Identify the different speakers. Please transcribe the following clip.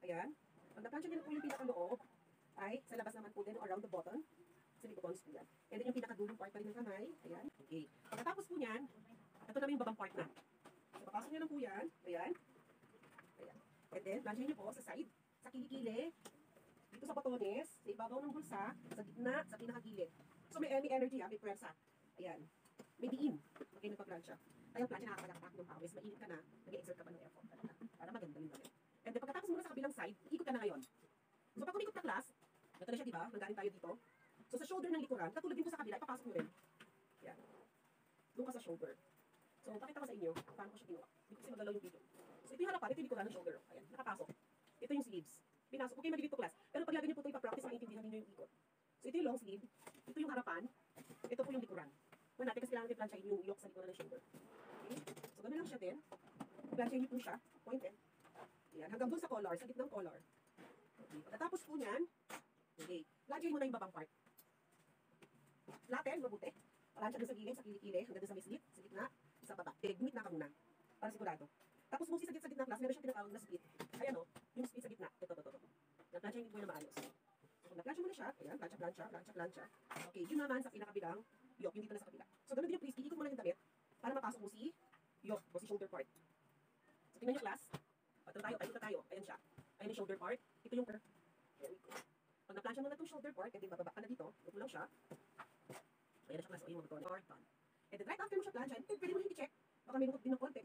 Speaker 1: Ayan. Pag na-plancha niyo na po yung pinakaloob, ay sa labas naman po din around the button. Sa likod po yan. And then yung pinakadulong part pa rin ng kamay. Ayan. Okay. Pagkatapos po niyan, ito naman yung babang part na. So, papasok niyo lang po yan. Ayan. Ayan. And then, plancha niyo po sa side, sa kilikili, dito sa botones, sa ibabaw ng bulsa, sa gitna, sa pinakagilid. So may, may energy ha, may pwersa. Ayan. May diin. Okay, nagpa-plancha. Kaya plancha nakakapagakapak ng pawis, mainit ka na, nag-exert ka pa ng effort talaga. Para maganda yung damit. And then pagkatapos muna sa kabilang side, ikot ka na ngayon. So pag umikot na class, ito na siya, di ba? Nanggaling tayo dito. So sa shoulder ng likuran, katulad din po sa kabila, ipapasok mo rin. Yan. Doon ka sa shoulder. So, pakita ko sa inyo paano ko siya ginawa. Hindi ko kasi magalaw yung video. So, ito yung harapan, ito yung likuran ng shoulder. Ayan, nakapasok. Ito yung sleeves. Pinasok. Okay, malilit to class. Pero pag lagi niyo po ito ipapractice, maintindihan niyo yung ikot. So, ito yung long sleeve. Ito yung harapan. Ito po yung likuran. Kung natin kasi kailangan natin planchahin yung yoke sa likuran ng shoulder. Okay? So, ganun lang siya din. Planchahin niyo po siya. Pointed. Ayan, hanggang doon sa collar, sa gitnang collar. Okay. Pagkatapos po niyan, okay, planchahin mo na yung babang part. Flatten, mabuti. Plancha doon sa gilid, sa kilikili, hanggang doon sa may slit, sa gitna, sa baba. Gumit na ka muna. Para sigurado. Tapos musi sa gitna, sa gitna class, meron siyang tinatawag na split. Ayan o, yung split sa gitna. Ito, ito, ito. ito. Na-plancha hindi po na maayos. So, na-plancha mo na siya, ayan, plancha, plancha, plancha, plancha. Okay, yun naman sa pinakabilang yok, yung dito na sa kabila. So, ganun din yung please, iikot mo lang yung damit para mapasok mo si yok, o si shoulder part. So, tingnan niyo class. Pato tayo, tayo tayo. Ayan siya. Ayan yung shoulder part. Ito yung curve. There we go. Pag na-plancha mo na itong shoulder part, and then bababa ka na dito, ito lang siya. Ayan na siya class, o yung mga done. Part done. And then right after mo siya plancha, and then pwede mo yung i-check. Baka may lukot din ng konti.